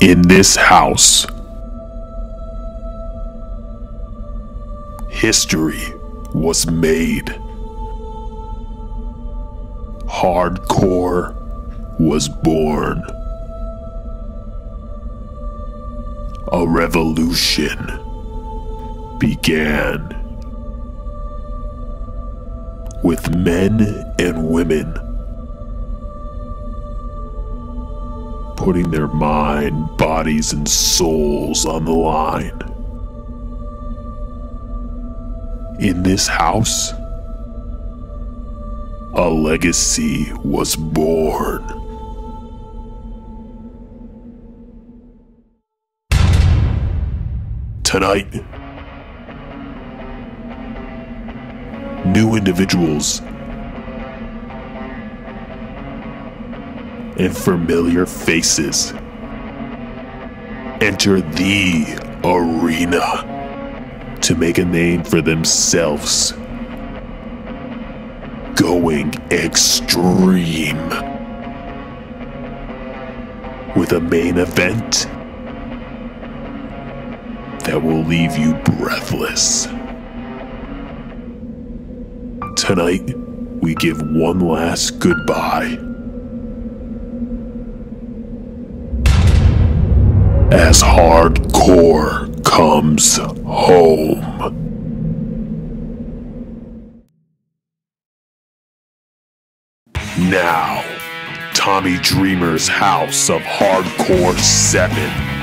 in this house. History was made. Hardcore was born. A revolution began with men and women putting their mind, bodies, and souls on the line. In this house, a legacy was born. Tonight, new individuals and familiar faces enter the arena to make a name for themselves. Going extreme with a main event that will leave you breathless. Tonight, we give one last goodbye. As hardcore comes home. Now, Tommy Dreamer's House of Hardcore 7